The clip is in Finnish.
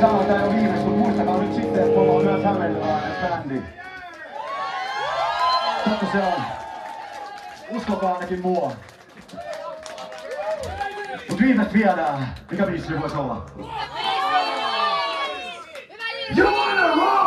Sanoin tää jo viimeis, mutta muistakaa nyt sitten, että mulla on myös hämeenlilainen bändi. Totta se on. Uskokaa ainakin mua. Mut viimeistä viedään. mikä biisi voisi olla? You wanna Joo!